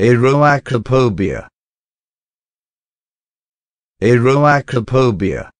Aeroacrophobia Aeroacrophobia